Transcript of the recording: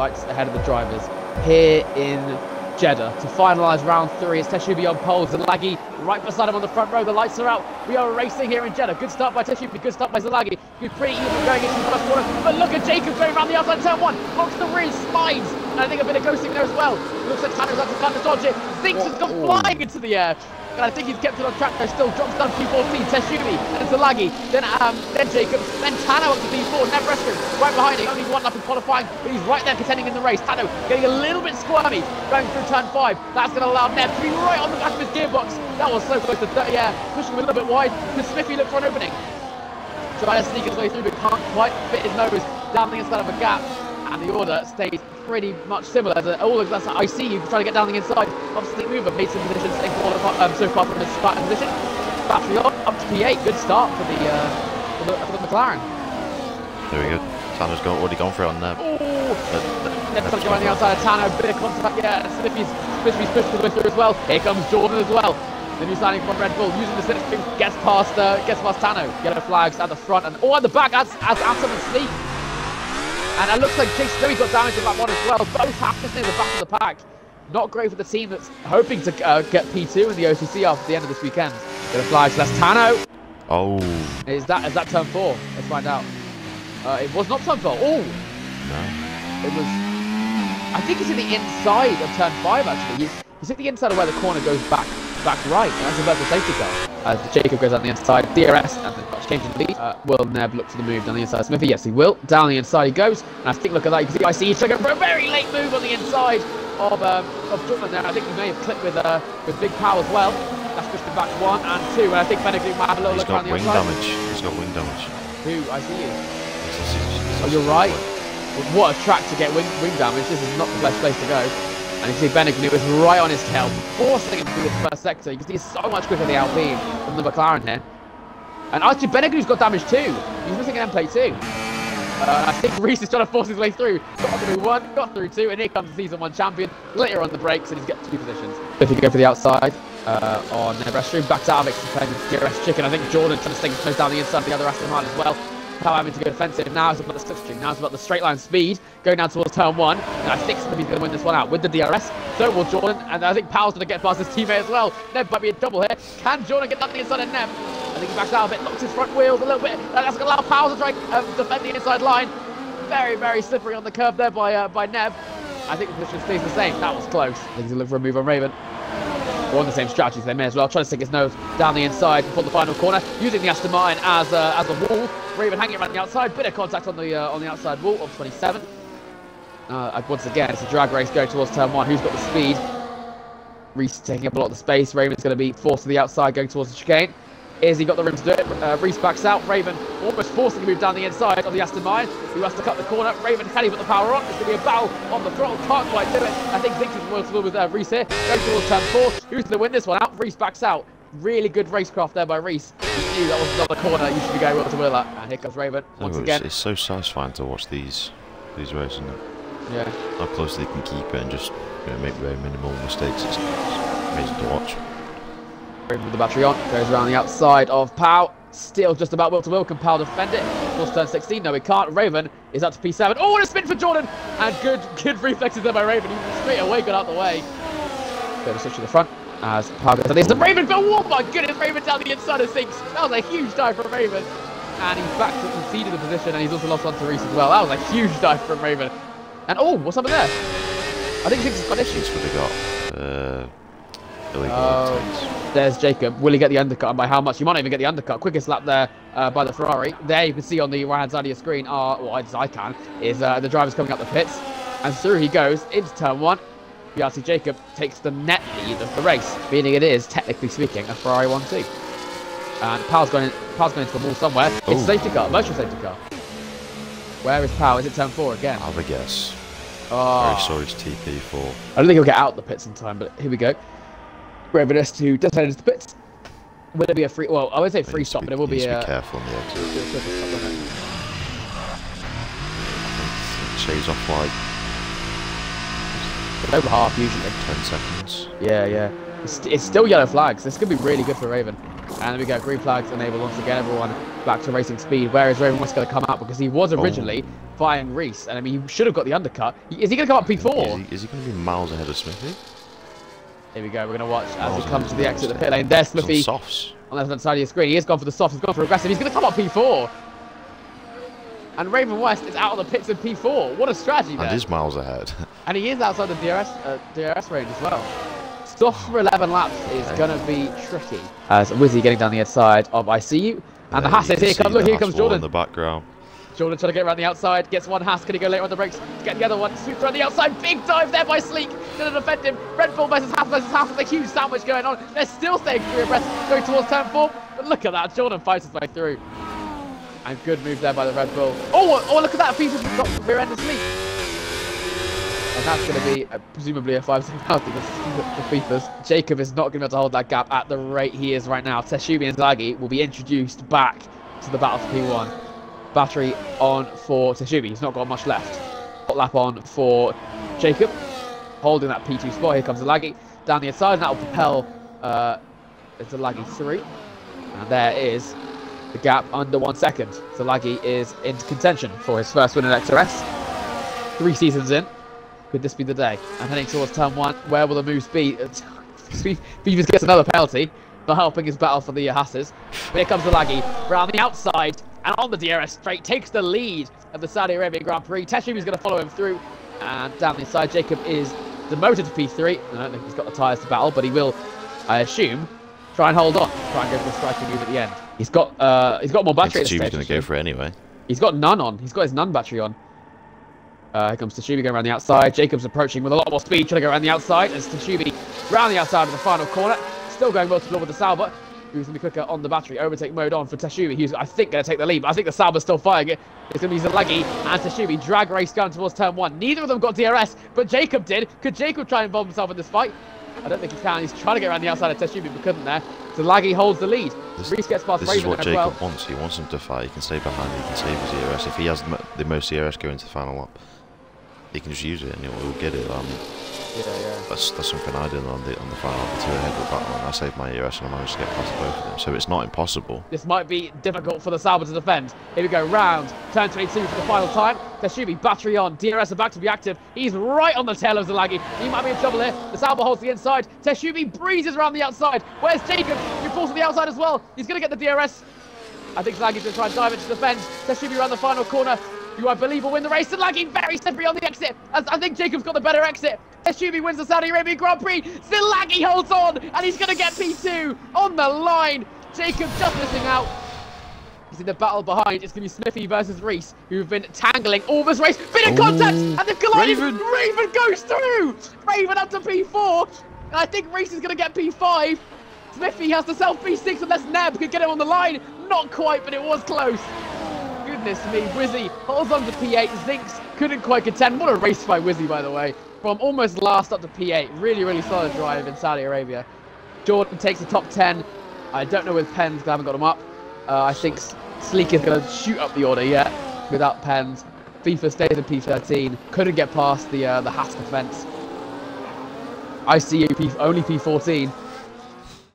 lights ahead of the drivers here in Jeddah to finalise round three. It's Teshubi on poles. Zalagi right beside him on the front row. The lights are out. We are racing here in Jeddah. Good start by Teshubi. Good start by Zalagi. Good pretty even going into the first corner. But look at Jacob going around the outside turn one. Locks the rear, slides. And I think a bit of ghosting there as well. Looks like Tanner's out to kind of dodge it. Thinks has gone oh. flying into the air. And I think he's kept it on track there still. Drops down P14, Teshubi, and Zalagi. Then um, then Jacobs, then Tano up to P4, Nev Rescue, right behind him. Only one lap in qualifying, but he's right there contending in the race. Tano getting a little bit squirmy going through turn five. That's going to allow Nev to be right on the back of his gearbox. That was so close to 30, yeah, pushing him a little bit wide. Because Smithy look for an opening. Trying to sneak his way through, but can't quite fit his nose down the inside of a gap. And the order stays pretty much similar. As all of that's I see you trying to get down the inside Sleep Mover, made some positions in um, so far from his starting position. Battery on, up to P8. Good start for the, uh, for the, for the McLaren. There we go. Tanner's got, already gone for it on there. Oh, Never trying to go on the outside of Tanner, bit of contact, yeah, Slippy's, Slippy's pushed the way through as well. Here comes Jordan as well. The new signing from Red Bull, using the slipstream, gets past, uh, gets past Tano. Yellow flags at the front, and oh, at the back, as, as Atom and Sleep. And it looks like Chase Snowy got damage in that one as well. Both happening in the back of the pack. Not great for the team that's hoping to uh, get P2 in the OCC after the end of this weekend. Gonna fly so that's Tano. Oh. Is that is that turn four? Let's find out. Uh, it was not turn four. Oh. No. It was. I think he's in the inside of turn five actually. He's, he's at the inside of where the corner goes back back right. That's a virtual safety car. As the Jacob goes out the inside, DRS and the Dutch change in the lead. Uh, will Neb look for the move down the inside? Smithy, yes, he will. Down the inside he goes. And I think, look at that. You can see I see he's triggered for a very late move on the inside of um, of Jordan there. I think he may have clipped with uh, with big power as well. That's pushed him back one and two. And I think Benedict might have a little He's look around got the wing outside. damage. He's got wing damage. Who? I see you. Oh, you're right. What a track to get wing, wing damage. This is not the best place to go. And you see Benegnu is right on his tail, forcing him through the first sector. You can see he's so much quicker than the Alpine from the McLaren here. And actually, Benegnu's got damage too. He's missing an endplate too. Uh, I think Reese is trying to force his way through. Got through one, got through two, and here comes the season one champion. Later on the brakes, and he's got two positions. If you go for the outside uh, on the restroom, back to Alex playing with DRS Chicken. I think Jordan trying to stay close down the inside of the other Aston Martin as well. Power having to go defensive. Now it's about the slipstream. Now it's about the straight line speed going down towards turn one. And I think Smithy's going to win this one out with the DRS. So will Jordan. And I think Powell's going to get past his teammate as well. Neb might be a double here. Can Jordan get the inside of Neb? I think he backs out a bit, locks his front wheels a little bit. And that's going to allow Powell to try um, defend the inside line. Very, very slippery on the curve there by uh, by Neb. I think the position stays the same. That was close. He's going to look for a move on Raven. We're on the same strategy, so they may as well try to stick his nose down the inside before the final corner, using the Aston Martin as uh, as a wall. Raven hanging around the outside, bit of contact on the uh, on the outside wall of 27. Uh, once again, it's a drag race going towards turn one. Who's got the speed? Reese taking up a lot of the space. Raven's going to be forced to the outside, going towards the chicane. Is he got the room to do it? Uh, Reese backs out. Raven almost forcing a move down the inside of the Aston Martin, who has to cut the corner. Raven can he put the power on? It's going to be a battle on the throttle. Can't quite do it. I think will will with uh, Reese here. Going towards turn four. Who's going to win this one out? Reese backs out. Really good racecraft there by Reese. He knew that was another corner. You should be going well to wheel at. And here comes Raven oh, once Oh, it's, again. it's so satisfying to watch these these races. Yeah. How close they can keep it and just you know, make very minimal mistakes. It's, it's amazing to watch. Raven with the battery on, goes around the outside of Pow. Still just about will to will. Can Pow defend it? Force turn 16. No, he can't. Raven is up to P7. Oh, and a spin for Jordan! And good good reflexes there by Raven. He straight away got out the way. Bit of a switch to the front as Pow goes. There's the Raven go. Oh my goodness, Raven down the inside of sinks. That was a huge dive from Raven. And he's back to conceded the position and he's also lost on to Reese as well. That was a huge dive from Raven. And oh, what's happened there? I think Six has got issues. That's what they got. Uh, illegal Oh. There's Jacob. Will he get the undercut? And by how much? He might not even get the undercut. Quickest lap there uh, by the Ferrari. There you can see on the right hand side of your screen, uh, well, as I can, is uh, the driver's coming up the pits. And through he goes into turn one. Biasi Jacob takes the net lead of the race, meaning it is, technically speaking, a Ferrari 1 2. And Powell's going, in, Powell's going into the wall somewhere. It's Oh. a safety car, motion safety car. Where is Powell? Is it turn four again? Have a guess. Oh. Very sorry, it's TP4. I don't think he'll get out the pits in time, but here we go. Raven has to descend into the pits. Will it be a free? Well, I would say free stop, but it will be a. careful on the exit. a quick stop, won't it? It shaves off It's over half usually. 10 seconds. Yeah, yeah. It's, it's still yellow flags. This could be really good for Raven. And we go green flags and enabled once again. Everyone back to racing speed. Where is Raven West going to come out? Because he was Oh. originally defying Reese. And I mean, he should have got the undercut. Is he going to come up P4? Is he, is he going to be miles ahead of Smithy? Here we go. We're going to watch as he comes to the exit of the pit lane. There's He's on Smithy on the left-hand side of your screen. He has gone for the soft. He's gone for aggressive. He's going to come up P4. And Raven West is out of the pits of P4. What a strategy there. And is miles ahead. And he is outside the DRS uh, DRS range as well. Stuff for 11 laps is Okay. going to be tricky. As Wizzy getting down the inside of ICU. And the Haas you is here. see Come, look, here comes Jordan. in the background. Jordan trying to get around the outside. Gets one Haas. Can he go later on the brakes get the other one? Sweeps around the outside. Big dive there by Sleek. Gonna defend him. Red Bull versus Haas versus Haas. There's a huge sandwich going on. They're still staying three abreast, going towards turn four. But look at that. Jordan fights his way through. And good move there by the Red Bull. Oh, oh look at that. FIFA's got rear end of Sleek. And that's going to be uh, presumably a five second penalty for FIFA's. Jacob is not going to be able to hold that gap at the rate he is right now. Teshubi and Zagi will be introduced back to the battle for P1. Battery on for Teshubi. He's not got much left. Lap on for Jacob. Holding that P2 spot. Here comes Zalagi down the inside, and that will propel uh, Zalagi 3. And there is the gap under one second. Zalagi is in contention for his first win in XRS. Three seasons in. Could this be the day? And heading towards turn one, where will the moves be? Beavers gets another penalty, not helping his battle for the Hasses. Here comes Laggy, around the outside, and on the DRS straight, takes the lead of the Saudi Arabian Grand Prix. Teshubi is going to follow him through, and down the inside, Jacob is demoted to P3. I don't think he's got the tyres to battle, but he will, I assume, try and hold on, try and go for the striking move at the end. He's got, uh, he's got more battery. going to go for it anyway. He's got none on. He's got his none battery on. Uh, here comes Tashubi going around the outside. Jacobs approaching with a lot more speed, trying to go around the outside. As Tashubi round the outside of the final corner. Still going multiple with the Sauber. Who's going to be quicker on the battery. Overtake mode on for Tashubi. Who's, I think, going to take the lead. But I think the Sauber's still firing it. It's going to be Zalagi and Tashubi. Drag race going towards turn one. Neither of them got DRS, but Jacob did. Could Jacob try and involve himself in this fight? I don't think he can. He's trying to get around the outside of Tashubi, but couldn't there. Zalagi holds the lead. This- Reese gets past This is what Jacob well. wants. He wants him to fight. He can stay behind. He can save his ERS. If he has the, the most ERS going to the final lap, he can just use it and he'll, he'll get it. Um, Yeah, yeah. that's that's something I did on the on the final the two ahead of the battle, and I saved my ERS and I managed to get past both of them. So it's not impossible. This might be difficult for the Sauber to defend. Here we go, round, turn 22 for the final time. Teshubi, battery on, DRS are back to be active. He's right on the tail of Zalagi. He might be in trouble here. The Sauber holds the inside. Teshubi breezes around the outside. Where's Jacob? He falls to the outside as well. He's going to get the DRS. I think Zalagi's going to try and dive into the fence. Teshubi around the final corner. Who I believe will win the race. Zalagi very slippery on the exit. I think Jacob's got the better exit. Teshubi wins the Saudi Arabian Grand Prix. Zalagi holds on, and he's going to get P2 on the line. Jacob just missing out. He's in the battle behind. It's going to be Smithy versus Reese, who've been tangling all this race. Bit of contact, and they've collided. Raven. Raven goes through. Raven up to P4. And I think Reese is going to get P5. Smithy has to sell P6 unless Neb could get him on the line. Not quite, but it was close. Goodness me, Wizzy holds on to P8. Zinks couldn't quite contend. What a race by Wizzy, by the way. From almost last up to P8. Really, really solid drive in Saudi Arabia. Jordan takes the top 10. I don't know with pens, 'cause I haven't got them up. Uh, I think Sleek is going to shoot up the order yet without pens. FIFA stays in P13. Couldn't get past the uh, the Haas defense. ICU P only P14.